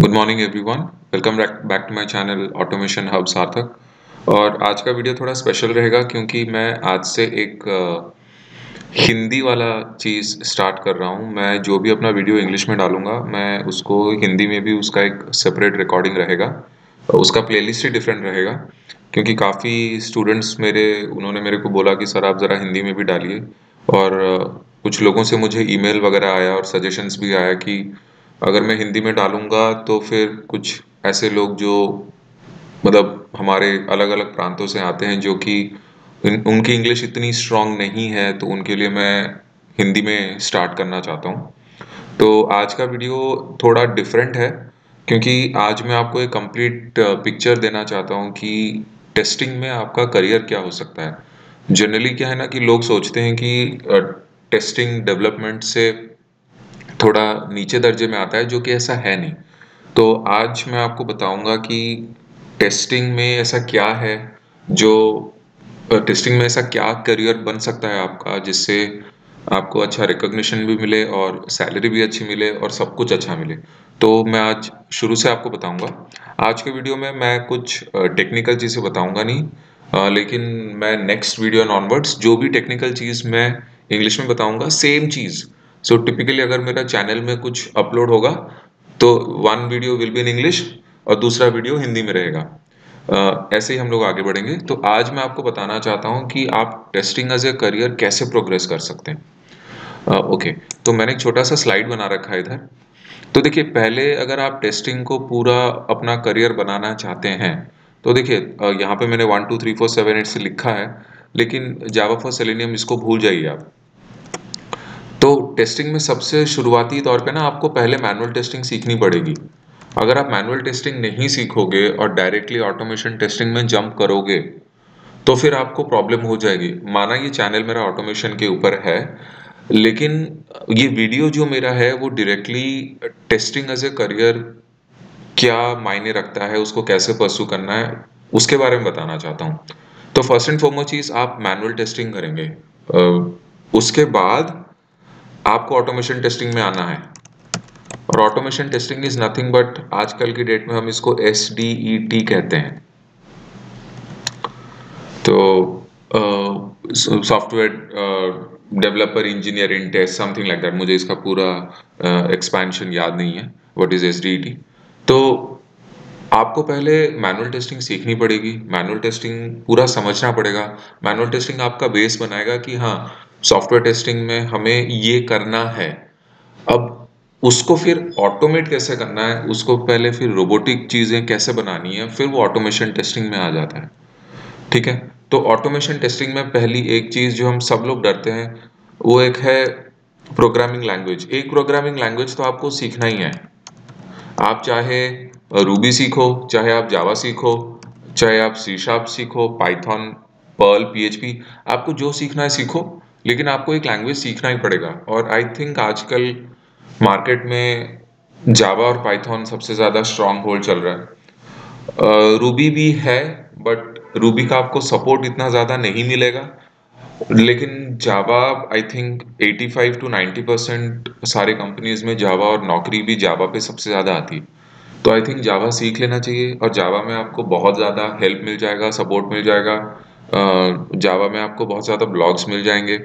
Good morning everyone welcome back to my channel automation hub Sarthak और आज का video थोड़ा स्पेशल रहेगा क्योंकि मैं आज से एक हिंदी वाला चीज़ स्टार्ट कर रहा हूँ। मैं जो भी अपना वीडियो इंग्लिश में डालूँगा, मैं उसको हिंदी में भी उसका एक सेपरेट रिकॉर्डिंग रहेगा। उसका प्लेलिस्ट ही डिफरेंट रहेगा, क्योंकि काफ़ी स्टूडेंट्स मेरे, उन्होंने मेरे को बोला कि, सर, आप ज़रा हिंदी में भी डालिए। और कुछ लोगों से मुझे ईमेल वगैरह आया और सजेशंस भी आया कि अगर मैं हिंदी में डालूँगा तो फिर कुछ ऐसे लोग जो मतलब हमारे अलग अलग प्रांतों से आते हैं जो कि उन, उनकी इंग्लिश इतनी स्ट्रांग नहीं है तो उनके लिए मैं हिंदी में स्टार्ट करना चाहता हूँ। तो आज का वीडियो थोड़ा डिफरेंट है क्योंकि आज मैं आपको एक कंप्लीट पिक्चर देना चाहता हूँ कि टेस्टिंग में आपका करियर क्या हो सकता है। जनरली क्या है ना कि लोग सोचते हैं कि टेस्टिंग डेवलपमेंट से थोड़ा नीचे दर्जे में आता है जो कि ऐसा है नहीं। तो आज मैं आपको बताऊँगा कि टेस्टिंग में ऐसा क्या है जो टेस्टिंग में ऐसा क्या करियर बन सकता है आपका जिससे आपको अच्छा रिकॉग्निशन भी मिले और सैलरी भी अच्छी मिले और सब कुछ अच्छा मिले। तो मैं आज शुरू से आपको बताऊँगा। आज के वीडियो में मैं कुछ टेक्निकल चीज़ें बताऊँगा नहीं अ, लेकिन मैं नेक्स्ट वीडियो ऑनवर्ड्स जो भी टेक्निकल चीज़ मैं इंग्लिश में बताऊँगा सेम चीज़। सो so, टिपिकली अगर मेरा चैनल में कुछ अपलोड होगा तो one video will be in English और दूसरा वीडियो हिंदी में रहेगा। अ, ऐसे ही हम लोग आगे बढ़ेंगे। तो आज मैं आपको बताना चाहता हूँ कि आप टेस्टिंग एज ए करियर कैसे प्रोग्रेस कर सकते हैं। ओके तो मैंने एक छोटा सा स्लाइड बना रखा है इधर। तो देखिए पहले अगर आप टेस्टिंग को पूरा अपना करियर बनाना चाहते हैं तो देखिए यहाँ पे मैंने one two three four seven eight से लिखा है लेकिन जावा फॉर सेलेनियम इसको भूल जाइए आप। तो टेस्टिंग में सबसे शुरुआती तौर पे ना आपको पहले मैनुअल टेस्टिंग सीखनी पड़ेगी। अगर आप मैनुअल टेस्टिंग नहीं सीखोगे और डायरेक्टली ऑटोमेशन टेस्टिंग में जंप करोगे तो फिर आपको प्रॉब्लम हो जाएगी। माना ये चैनल मेरा ऑटोमेशन के ऊपर है, लेकिन ये वीडियो जो मेरा है, वो directly testing as a career क्या मायने रखता है, उसको कैसे परसू करना है, उसके बारे में बताना चाहता हूँ। तो फ़र्स्ट एंड फॉरमोस्ट चीज़, आप मैनुअल टेस्टिंग करेंगे। उसके बाद आपको ऑटोमेशन टेस्टिंग में आना है। और automation testing is nothing but आजकल की डेट में हम इसको एस डी ई टी कहते हैं। तो software developer engineer in test something like that मुझे इसका पूरा एक्सपेंशन uh, याद नहीं है। What is S D E T तो आपको पहले मैनुअल टेस्टिंग सीखनी पड़ेगी मैनुअल टेस्टिंग पूरा समझना पड़ेगा। मैनुअल टेस्टिंग आपका बेस बनाएगा कि हाँ सॉफ्टवेयर टेस्टिंग में हमें ये करना है। अब उसको फिर ऑटोमेट कैसे करना है? उसको पहले फिर रोबोटिक चीज़ें कैसे बनानी है? फिर वो ऑटोमेशन टेस्टिंग में आ जाता है। ठीक है? तो ऑटोमेशन टेस्टिंग में पहली एक चीज़ जो हम सब लोग डरते हैं, वो एक है प्रोग्रामिंग लैंग्वेज एक प्रोग्रामिंग लैंग्वेज तो आपको सीखना ही है। आप चाहे रूबी सीखो, चाहे आप जावा सीखो, चाहे आप सी शार्प सीखो, पाइथन, पर्ल, पीएचपी, आपको जो सीखना है सीखो, लेकिन आपको एक लैंग्वेज सीखना ही पड़ेगा। और आई थिंक आजकल मार्केट में जावा और पाइथन सबसे ज़्यादा स्ट्रांग होल्ड चल रहा है। रूबी भी है बट रूबी का आपको सपोर्ट इतना ज़्यादा नहीं मिलेगा। लेकिन Java I think 85 to 90 percent सारे कंपनीज़ में जावा और नौकरी भी जावा पे सबसे ज़्यादा आती है। तो आई थिंक जावा सीख लेना चाहिए और जावा में आपको बहुत ज़्यादा हेल्प मिल जाएगा सपोर्ट मिल जाएगा। जावा में आपको बहुत ज़्यादा ब्लॉग्स मिल जाएँगे।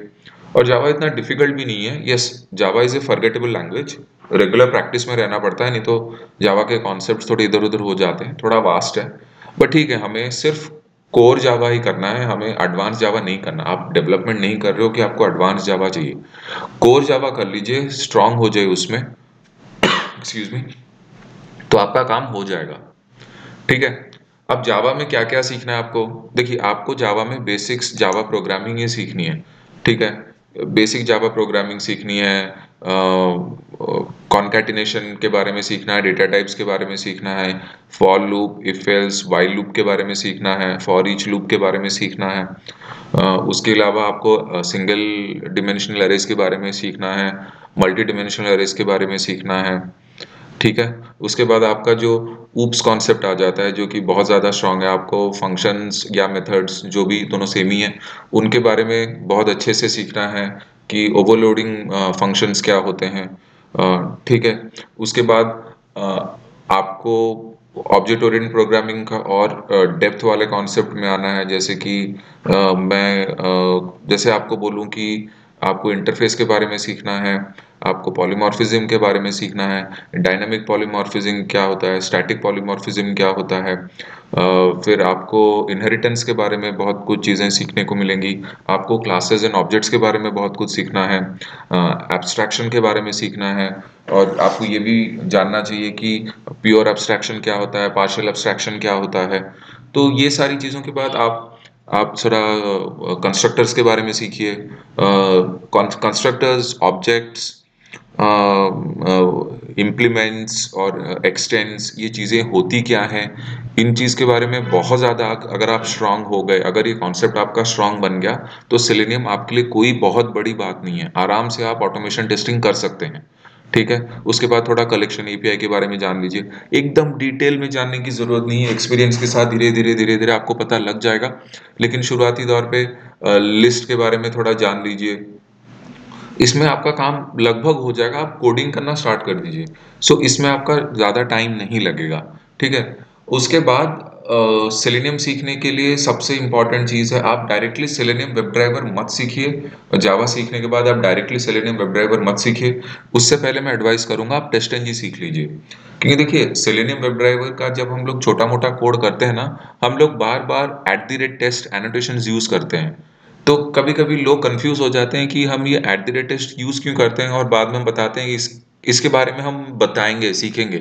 और जावा इतना डिफ़िकल्ट भी नहीं है। Yes Java is a forgettable language regular practice में रहना पड़ता है, नहीं तो जावा के कॉन्सेप्ट थोड़े इधर उधर हो जाते हैं, थोड़ा वास्ट है। बट ठीक है, हमें सिर्फ़ कोर जावा ही करना है, हमें एडवांस जावा नहीं करना। आप डेवलपमेंट नहीं कर रहे हो कि आपको एडवांस जावा चाहिए। कोर जावा कर लीजिए स्ट्रांग हो जाए उसमें। एक्सक्यूज मी तो आपका काम हो जाएगा। ठीक है? अब जावा में क्या क्या सीखना है आपको? देखिए आपको जावा में बेसिक्स जावा प्रोग्रामिंग ही सीखनी है। ठीक है? बेसिक जावा प्रोग्रामिंग सीखनी है कॉन्कैटिनेशन के बारे में सीखना है डेटा टाइप्स के बारे में सीखना है for loop if else while loop के बारे में सीखना है फॉर ईच लूप के बारे में सीखना है। अ, उसके अलावा आपको सिंगल डिमेंशनल अरेज के बारे में सीखना है मल्टी डिमेंशनल एरेज के बारे में सीखना है। ठीक है? उसके बाद आपका जो ऊप्स कॉन्सेप्ट आ जाता है, जो कि बहुत ज़्यादा स्ट्रांग है, आपको फ़ंक्शंस या मेथड्स जो भी दोनों सेम ही हैं, उनके बारे में बहुत अच्छे से सीखना है कि ओवरलोडिंग फ़ंक्शंस क्या होते हैं। ठीक है? उसके बाद आपको ऑब्जेक्ट ओरिएंटेड प्रोग्रामिंग का और डेप्थ वाले कॉन्सेप्ट में आना है, जैसे कि मैं जैसे आपको बोलूँ कि आपको इंटरफेस के बारे में सीखना है, आपको पॉलीमॉर्फिज्म के बारे में सीखना है डायनामिक पॉलीमॉर्फिज्म क्या होता है स्टैटिक पॉलीमॉर्फिज्म क्या होता है फिर आपको इनहेरिटेंस के बारे में बहुत कुछ चीज़ें सीखने को मिलेंगी, आपको क्लासेस एंड ऑब्जेक्ट्स के बारे में बहुत कुछ सीखना है एब्स्ट्रैक्शन के बारे में सीखना है, और आपको ये भी जानना चाहिए कि प्योर एब्स्ट्रैक्शन क्या होता है पार्शियल एब्स्ट्रैक्शन क्या होता है तो ये सारी चीज़ों के बाद आप आप थोड़ा कंस्ट्रक्टर्स के बारे में सीखिए। कंस्ट्रक्टर्स ऑब्जेक्ट्स इम्प्लीमेंट्स और एक्सटेंस ये चीज़ें होती क्या हैं? इन चीज़ के बारे में बहुत ज़्यादा अगर आप स्ट्रांग हो गए, अगर ये कॉन्सेप्ट आपका स्ट्रांग बन गया तो सिलेनियम आपके लिए कोई बहुत बड़ी बात नहीं है। आराम से आप ऑटोमेशन टेस्टिंग कर सकते हैं। ठीक है? उसके बाद थोड़ा कलेक्शन एपीआई के बारे में जान लीजिए। एकदम डिटेल में जानने की ज़रूरत नहीं है। एक्सपीरियंस के साथ धीरे धीरे धीरे धीरे आपको पता लग जाएगा। लेकिन शुरुआती दौर पे लिस्ट के बारे में थोड़ा जान लीजिए। इसमें आपका काम लगभग हो जाएगा। आप कोडिंग करना स्टार्ट कर दीजिए। सो इसमें आपका ज़्यादा टाइम नहीं लगेगा। ठीक है? उसके बाद सेलेनियम uh, सीखने के लिए सबसे इंपॉर्टेंट चीज़ है आप डायरेक्टली सेलेनियम वेब ड्राइवर मत सीखिए। जावा सीखने के बाद आप डायरेक्टली सेलेनियम वेब ड्राइवर मत सीखिए। उससे पहले मैं एडवाइस करूँगा आप टेस्ट एनजी सीख लीजिए। क्योंकि देखिए सेलेनियम वेब ड्राइवर का जब हम लोग छोटा मोटा कोड करते हैं ना हम लोग बार बार at the rate test annotation use करते हैं। तो कभी कभी लोग कन्फ्यूज़ हो जाते हैं कि हम ये at the rate test use क्यों करते हैं और बाद में बताते हैं कि इस इसके बारे में हम बताएँगे सीखेंगे।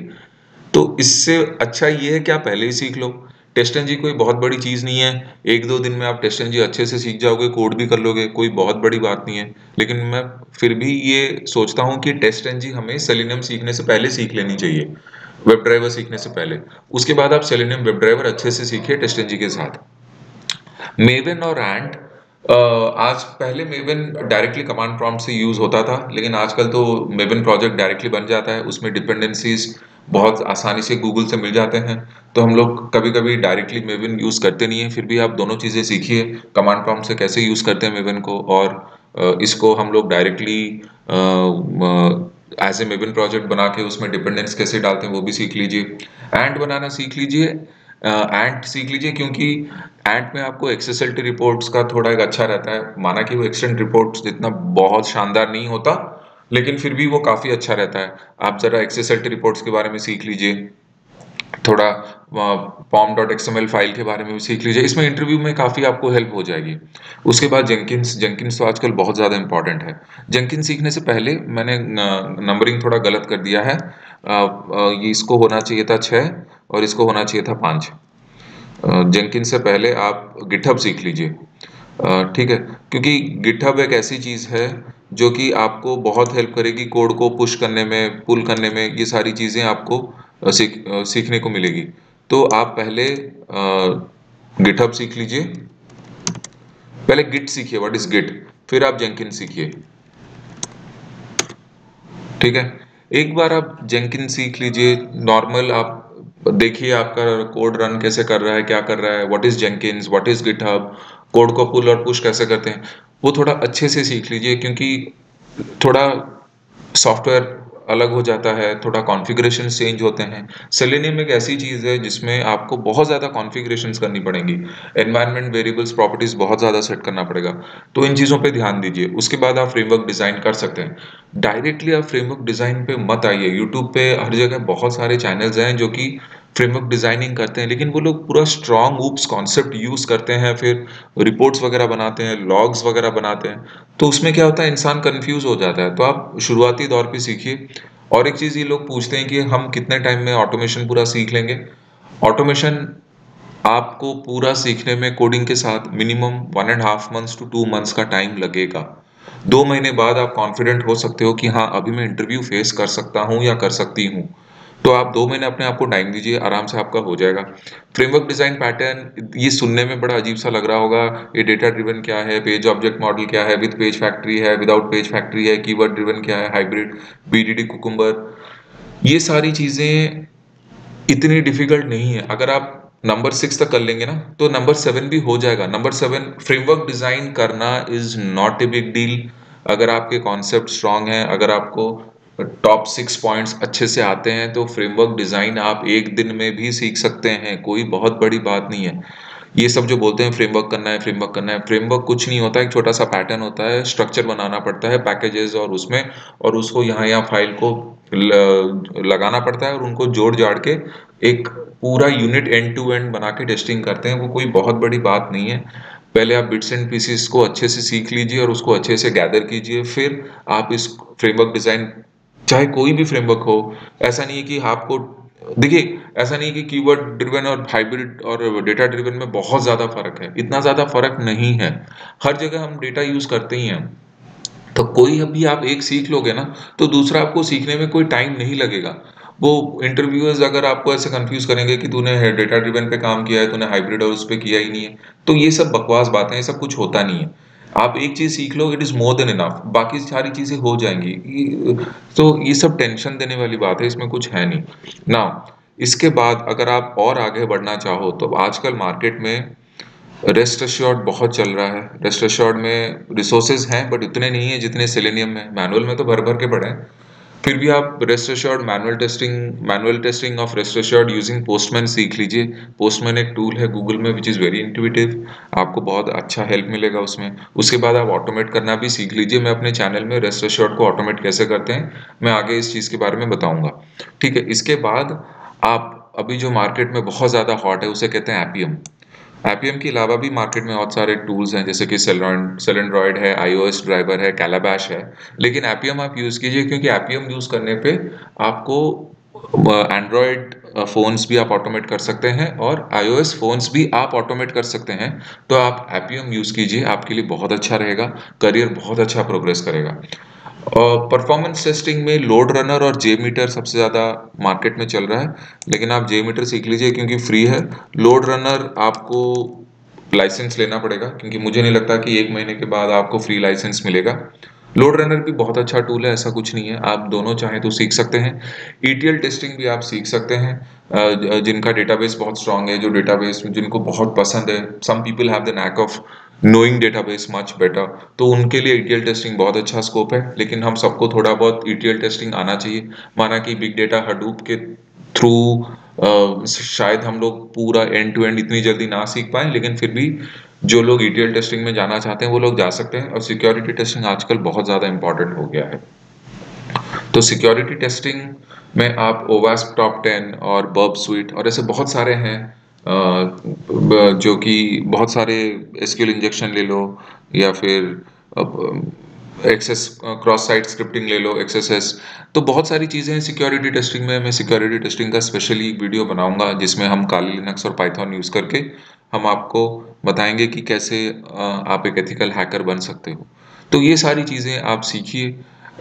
तो इससे अच्छा ये है कि आप पहले ही सीख लो। टेस्ट एन जी कोई बहुत बड़ी चीज़ नहीं है। एक दो दिन में आप टेस्ट एन जी अच्छे से सीख जाओगे, कोड भी कर लोगे, कोई बहुत बड़ी बात नहीं है। लेकिन मैं फिर भी ये सोचता हूँ कि टेस्ट एन जी हमें सेलिनियम सीखने से पहले सीख लेनी चाहिए, वेब ड्राइवर सीखने से पहले। उसके बाद आप सेलिनियम वेब ड्राइवर अच्छे से सीखिए टेस्ट एन जी के साथ। मेवन और एंड आज पहले मेवन डायरेक्टली कमांड प्रॉम्प्ट से यूज़ होता था, लेकिन आजकल तो मेवन प्रोजेक्ट डायरेक्टली बन जाता है, उसमें डिपेंडेंसीज बहुत आसानी से गूगल से मिल जाते हैं। तो हम लोग कभी कभी डायरेक्टली मेवन यूज़ करते नहीं है, फिर भी आप दोनों चीज़ें सीखिए कमांड प्रॉम्प्ट से कैसे यूज़ करते हैं मेवन को और इसको हम लोग directly as a Maven project बना के उसमें डिपेंडेंस कैसे डालते हैं वो भी सीख लीजिए। एंड बनाना सीख लीजिए एंट सीख लीजिए क्योंकि एंट में आपको एक्सेसल्टी रिपोर्ट्स का थोड़ा एक अच्छा रहता है। माना कि वो एक्सटेंट रिपोर्ट्स जितना बहुत शानदार नहीं होता लेकिन फिर भी वो काफ़ी अच्छा रहता है। आप ज़रा एक्सेसल्टी रिपोर्ट्स के बारे में सीख लीजिए। थोड़ा पॉम डॉट एक्सएमएल फ़ाइल के बारे में भी सीख लीजिए। इसमें इंटरव्यू में काफ़ी आपको हेल्प हो जाएगी। उसके बाद जेंकिंस जेंकिंस तो आजकल बहुत ज़्यादा इंपॉर्टेंट है। जेंकिन सीखने से पहले मैंने नंबरिंग थोड़ा गलत कर दिया है। ये इसको होना चाहिए था छः और इसको होना चाहिए था पाँच। जेंकिन से पहले आप गिटहब सीख लीजिए। ठीक है। क्योंकि गिटहब एक ऐसी चीज़ है जो कि आपको बहुत हेल्प करेगी कोड को पुश करने में पुल करने में, ये सारी चीज़ें आपको सीख सीखने को मिलेगी। तो आप पहले गिटहब सीख लीजिए। पहले गिट सीखिए व्हाट इज़ गिट फिर आप जेंकिन सीखिए। ठीक है? एक बार आप जेंकिन सीख लीजिए। नॉर्मल आप देखिए आपका कोड रन कैसे कर रहा है, क्या कर रहा है। What is Jenkins what is GitHub code को पुल और पुश कैसे करते हैं, वो थोड़ा अच्छे से सीख लीजिए, क्योंकि थोड़ा सॉफ्टवेयर अलग हो जाता है, थोड़ा कॉन्फ़िगरेशन चेंज होते हैं। सेलेनियम एक ऐसी चीज़ है जिसमें आपको बहुत ज़्यादा कॉन्फ़िगरेशन करनी पड़ेंगी। एनवायरनमेंट वेरिएबल्स प्रॉपर्टीज़ बहुत ज़्यादा सेट करना पड़ेगा। तो इन चीज़ों पे ध्यान दीजिए। उसके बाद आप फ्रेमवर्क डिज़ाइन कर सकते हैं। डायरेक्टली आप फ्रेमवर्क डिज़ाइन पे मत आइए। यूट्यूब पे हर जगह बहुत सारे चैनल्स हैं जो कि फ्रेमवर्क डिज़ाइनिंग करते हैं, लेकिन वो लोग पूरा स्ट्रॉन्ग ऊप्स कॉन्सेप्ट यूज़ करते हैं, फिर रिपोर्ट्स वगैरह बनाते हैं लॉग्स वगैरह बनाते हैं तो उसमें क्या होता है, इंसान कन्फ्यूज़ हो जाता है। तो आप शुरुआती दौर पर सीखिए। और एक चीज़ ये लोग पूछते हैं कि हम कितने टाइम में ऑटोमेशन पूरा सीख लेंगे? ऑटोमेशन आपको पूरा सीखने में कोडिंग के साथ minimum one and half months to two months का टाइम लगेगा। दो महीने बाद आप कॉन्फिडेंट हो सकते हो कि हाँ अभी मैं इंटरव्यू फेस कर सकता हूँ या कर सकती हूँ। तो आप दो महीने अपने आप को टाइम दीजिए, आराम से आपका हो जाएगा। फ्रेमवर्क डिज़ाइन पैटर्न ये सुनने में बड़ा अजीब सा लग रहा होगा, ये डेटा ड्रिवन क्या है पेज ऑब्जेक्ट मॉडल क्या है विद पेज फैक्ट्री है विदाउट पेज फैक्ट्री है कीवर्ड ड्रिवन क्या है हाइब्रिड बीडीडी कुकुम्बर ये सारी चीज़ें इतनी डिफ़िकल्ट नहीं है। अगर आप नंबर सिक्स तक कर लेंगे ना तो नंबर सेवन भी हो जाएगा। नंबर सेवन फ्रेमवर्क डिज़ाइन करना is not a big deal अगर आपके कॉन्सेप्ट स्ट्रांग है, अगर आपको टॉप सिक्स पॉइंट्स अच्छे से आते हैं तो फ्रेमवर्क डिज़ाइन आप एक दिन में भी सीख सकते हैं, कोई बहुत बड़ी बात नहीं है। ये सब जो बोलते हैं फ्रेमवर्क करना है फ्रेमवर्क करना है फ्रेमवर्क कुछ नहीं होता, एक छोटा सा पैटर्न होता है स्ट्रक्चर बनाना पड़ता है पैकेजेस और उसमें, और उसको यहाँ यहाँ फ़ाइल को लगाना पड़ता है और उनको जोड़ जाड़ के एक पूरा यूनिट एंड टू एंड बना के टेस्टिंग करते हैं, वो कोई बहुत बड़ी बात नहीं है। पहले आप बिट्स एंड पीसीस को अच्छे से सीख लीजिए और उसको अच्छे से गैदर कीजिए, फिर आप इस फ्रेमवर्क डिज़ाइन चाहे कोई भी फ्रेमवर्क हो, ऐसा नहीं है कि आपको, देखिए, ऐसा नहीं है कि कीवर्ड ड्रिवन और हाइब्रिड और डेटा ड्रिवन में बहुत ज़्यादा फ़र्क है। इतना ज़्यादा फ़र्क नहीं है। हर जगह हम डेटा यूज़ करते ही हैं। तो कोई अभी आप एक सीख लोगे ना तो दूसरा आपको सीखने में कोई टाइम नहीं लगेगा। वो इंटरव्यूअर्स अगर आपको ऐसे कंफ्यूज करेंगे कि तूने डेटा ड्रिवन पे काम किया है, तूने हाइब्रिड और उस पर किया ही नहीं है तो ये सब बकवास बातें, ये सब कुछ होता नहीं है। आप एक चीज़ सीख लो it is more than enough बाकी सारी चीज़ें हो जाएँगी। तो ये सब टेंशन देने वाली बात है, इसमें कुछ है नहीं। ना इसके बाद अगर आप और आगे बढ़ना चाहो तो आजकल मार्केट में रेस्ट अश्योर्ड बहुत चल रहा है। रेस्ट अश्योर्ड में रिसोर्सेज हैं बट उतने नहीं है जितने सेलेनियम में। मैनुअल में तो भर भर के पड़े हैं। फिर भी आप rest assured manual testing manual testing of rest assured using Postman सीख लीजिए। पोस्टमैन एक टूल है गूगल में विच इज़ वेरी इंट्यूटिव आपको बहुत अच्छा हेल्प मिलेगा उसमें। उसके बाद आप ऑटोमेट करना भी सीख लीजिए। मैं अपने चैनल में रेस्ट अश्योर्ड को ऑटोमेट कैसे करते हैं, मैं आगे इस चीज़ के बारे में बताऊँगा। ठीक है, इसके बाद आप, अभी जो मार्केट में बहुत ज़्यादा हॉट है, उसे कहते हैं एपीएम एपीएम के अलावा भी मार्केट में बहुत सारे टूल्स हैं, जैसे कि सेलेंड्रॉइड है आईओएस ड्राइवर है कैलाबैश है। लेकिन एपीएम आप यूज़ कीजिए, क्योंकि एपीएम यूज़ करने पे आपको एंड्रॉयड फ़ोन्स भी आप ऑटोमेट कर सकते हैं और आईओएस फ़ोन्स भी आप ऑटोमेट कर सकते हैं। तो आप एपीएम यूज़ कीजिए, आपके लिए बहुत अच्छा रहेगा करियर बहुत अच्छा प्रोग्रेस करेगा। परफॉर्मेंस टेस्टिंग में लोड रनर और जे मीटर सबसे ज़्यादा मार्केट में चल रहा है। लेकिन आप जे मीटर सीख लीजिए क्योंकि फ्री है। लोड रनर आपको लाइसेंस लेना पड़ेगा, क्योंकि मुझे नहीं लगता कि एक महीने के बाद आपको फ्री लाइसेंस मिलेगा। लोड रनर भी बहुत अच्छा टूल है, ऐसा कुछ नहीं है। आप दोनों चाहें तो सीख सकते हैं। ईटीएल टेस्टिंग भी आप सीख सकते हैं। जिनका डेटाबेस बहुत स्ट्रांग है, जो डेटाबेस जिनको बहुत पसंद है some people have the knack of knowing database much better तो उनके लिए ईटीएल टेस्टिंग बहुत अच्छा स्कोप है, लेकिन हम सबको थोड़ा बहुत ईटीएल टेस्टिंग आना चाहिए। माना कि बिग डेटा हडूप के थ्रू शायद हम लोग पूरा एंड टू एंड इतनी जल्दी ना सीख पाए, लेकिन फिर भी जो लोग ईटीएल टेस्टिंग में जाना चाहते हैं, वो लोग जा सकते हैं। और सिक्योरिटी टेस्टिंग आजकल बहुत ज़्यादा इंपॉर्टेंट हो गया है। तो सिक्योरिटी टेस्टिंग में आप ओवास्प टॉप टेन और बर्ब स्वीट और ऐसे बहुत सारे हैं जो कि बहुत सारे एसक्यूएल इंजेक्शन ले लो या फिर एक्सेस क्रॉस साइट स्क्रिप्टिंग ले लो एक्सेस तो बहुत सारी चीज़ें हैं सिक्योरिटी टेस्टिंग में. मैं सिक्योरिटी टेस्टिंग का स्पेशली वीडियो बनाऊँगा, जिसमें हम काली लिनक्स और पाइथन यूज़ करके हम आपको बताएँगे कि कैसे आप एक एथिकल हैकर बन सकते हो. तो ये सारी चीज़ें आप सीखिए.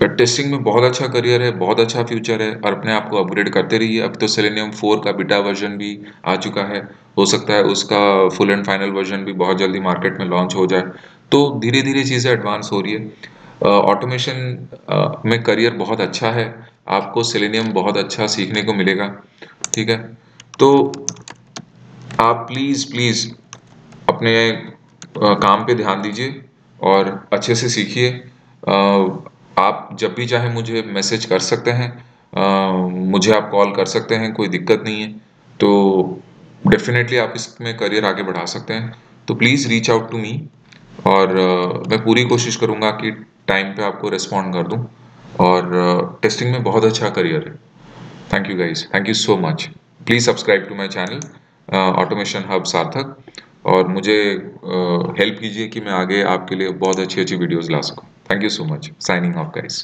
टेस्टिंग में बहुत अच्छा करियर है, बहुत अच्छा फ्यूचर है, और अपने आप को अपग्रेड करते रहिए. अब तो सेलेनियम फोर का बिटा वर्जन भी आ चुका है. हो सकता है उसका फुल एंड फाइनल वर्जन भी बहुत जल्दी मार्केट में लॉन्च हो जाए. तो धीरे धीरे चीज़ें एडवांस हो रही है. ऑटोमेशन में करियर बहुत अच्छा है। आपको सेलेनियम बहुत अच्छा सीखने को मिलेगा, ठीक है? तो आप प्लीज़ प्लीज़ अपने काम पे ध्यान दीजिए और अच्छे से सीखिए। आप जब भी चाहे मुझे मैसेज कर सकते हैं। मुझे आप कॉल कर सकते हैं, कोई दिक्कत नहीं है। तो डेफिनेटली आप इसमें करियर आगे बढ़ा सकते हैं। तो please reach out to me और मैं पूरी कोशिश करूँगा कि टाइम पे आपको रिस्पॉन्ड कर दूँ। और टेस्टिंग में बहुत अच्छा करियर है। Thank you guys thank you so much please subscribe to my channel automation hub Sarthak और मुझे हेल्प uh, कीजिए कि मैं आगे आपके लिए बहुत अच्छी अच्छी वीडियोज़ ला सकूँ। Thank you so much signing off guys.